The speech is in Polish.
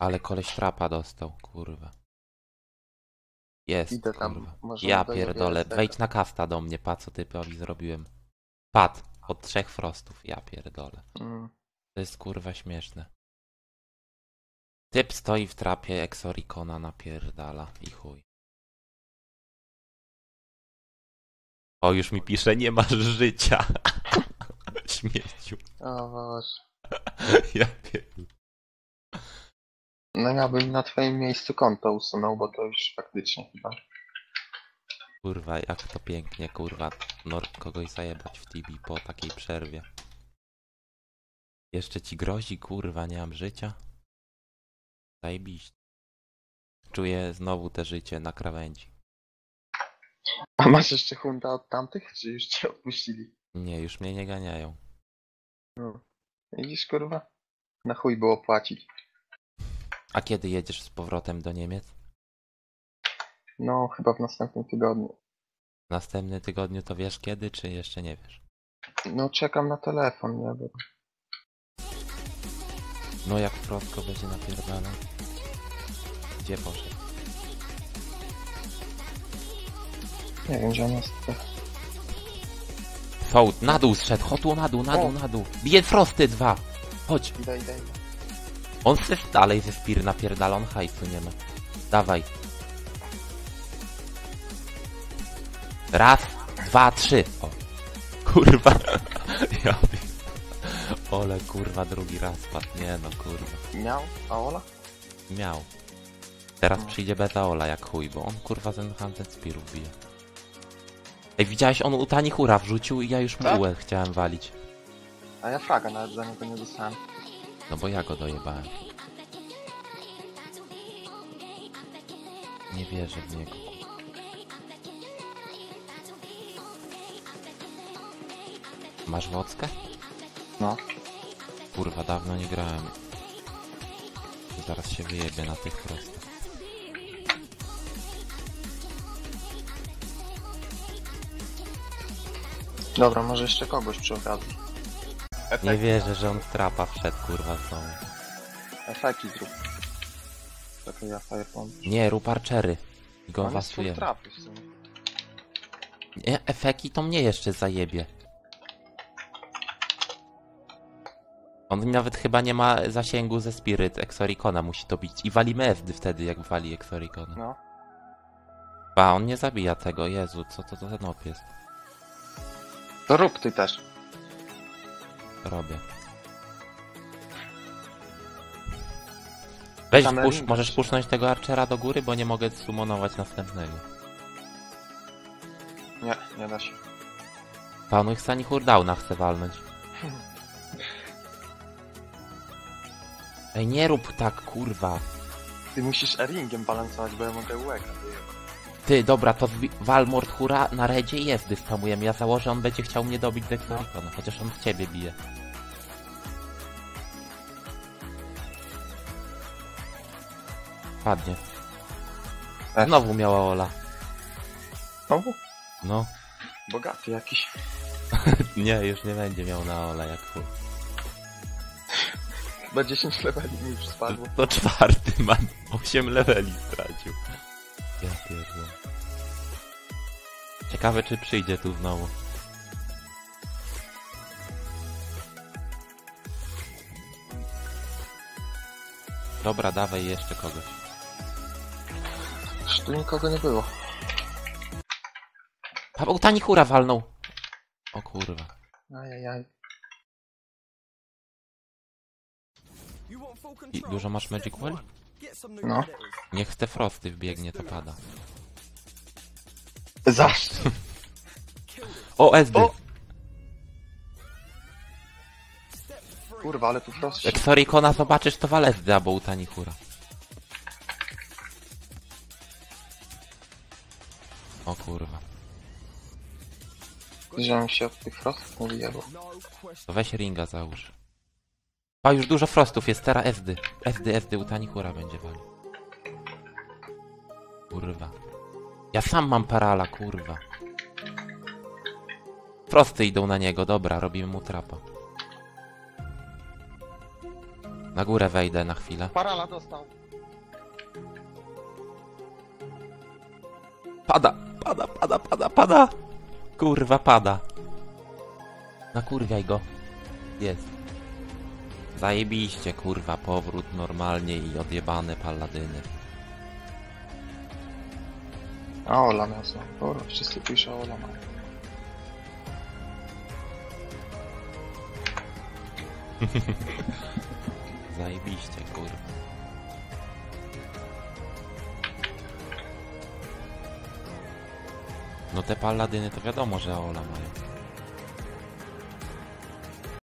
Ale koleś trapa dostał, kurwa. Jest, Idę tam, kurwa. może Ja do pierdolę, wejdź na kasta do mnie, pa co typowi zrobiłem. Pad, od trzech frostów, ja pierdolę. Mm. To jest kurwa śmieszne. Typ stoi w trapie, Exoricona napierdala i chuj. O, już mi pisze, nie masz życia. Śmieciu. O Boże. Ja pierdolę. No ja bym na twoim miejscu konto usunął, bo to już faktycznie chyba. Kurwa, jak to pięknie, kurwa. Nord kogoś zajebać w TB po takiej przerwie. Jeszcze ci grozi, kurwa, nie mam życia. Zajebiście. Czuję znowu te życie na krawędzi. A masz jeszcze hunta od tamtych, czy już cię odpuścili? Nie, już mnie nie ganiają. No. Widzisz, kurwa? Na chuj było płacić. A kiedy jedziesz z powrotem do Niemiec? No, chyba w następnym tygodniu. W następnym tygodniu to wiesz kiedy, czy jeszcze nie wiesz? No, czekam na telefon, nie? Bo... No jak Frostko będzie napierdalał? Gdzie poszedł? Nie wiem, gdzie on jest. Sołd, na dół zszedł, chodł na dół, na dół, O. na dół. Bije Frosty dwa! Chodź! Idę, idę, idę. On se dalej ze Spir napierdala, on hajsu nie ma. Dawaj. Raz, dwa, trzy. O. Kurwa. Ja Ole kurwa drugi raz padł. Nie no kurwa. Miał? A Ola? Miał. Teraz No. przyjdzie beta Ola jak chuj, bo on kurwa ten Hunted Spirów bije. Ej, widziałeś, on u Tani Hura wrzucił i ja już mu Tak? chciałem walić. A ja fraga nawet za niego nie dostałem. No bo ja go dojebałem. Nie wierzę w niego. Masz wockę? No. Kurwa, dawno nie grałem. Zaraz się wyjebie na tych prostych. Dobra, może jeszcze kogoś przy okazji. Nie wierzę, że on w trapa wszedł, kurwa, znowu. Efeki zrób. Tylko ja Firepomp. Nie, rób archery. I go full wasuje. trapy w sumie. Nie, efeki to mnie jeszcze zajebie. On nawet chyba nie ma zasięgu ze Spirit. Exoricona musi to bić. I walimy Esdy wtedy, jak wali Exoricona. No. A, on nie zabija tego. Jezu, co to za ten op jest? To rób ty też. Robię. Weź, Tam push, możesz pusznąć tego Archera do góry, bo nie mogę sumonować następnego. Nie, nie da się. Panuj Sani Hurdowna chce walnąć. Ej, nie rób tak, kurwa. Ty musisz eringiem balansować, bo ja mogę łeka. Ty, dobra, to zwi- Walmort Hura na redzie jest dyspamujemy. Ja założę, on będzie chciał mnie dobić z Exoricona, chociaż on w ciebie bije. Padnie. F. Znowu miała Ola. Znowu? No. Bogaty jakiś. Nie, już nie będzie miał na Ola jak chuj. Chyba 10 leveli mi już spadło. To czwarty mam. 8 leveli stracił. Ja pierdolę. Ciekawe czy przyjdzie tu znowu. Dobra, dawaj jeszcze kogoś. Już tu nikogo nie było. Paweł Tani Hura walnął. O kurwa. Ajajaj. I dużo masz Magic Wall? No. Niech te frosty wbiegnie, to pada. Zasz! O, SD! O! Kurwa, ale tu prosto. Jak Sorikona zobaczysz, to wal SD albo u Tani Hura. O kurwa. Żebym się od tych frostów wyjebał. To weź ringa załóż. A już dużo frostów jest, teraz SD. SD, SD u Tani Hura będzie walił. Kurwa. Ja sam mam parala, kurwa. Frosty idą na niego, dobra, robimy mu trapa. Na górę wejdę na chwilę. Parala dostał. Pada, pada, pada, pada, pada. Kurwa, pada. Nakurwiaj go. Jest. Zajebiście, kurwa, powrót normalnie i odjebane paladyny. A Ola miał znowu. Dobra, wszyscy piszą Ola ma. Zajebiście, kurwa. No te paladyny to wiadomo, że Ola mają.